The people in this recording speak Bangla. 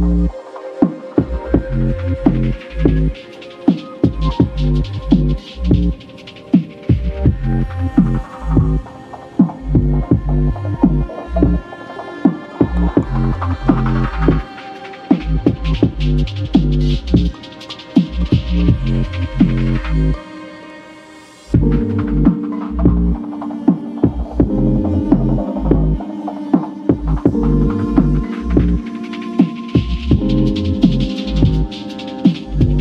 Thank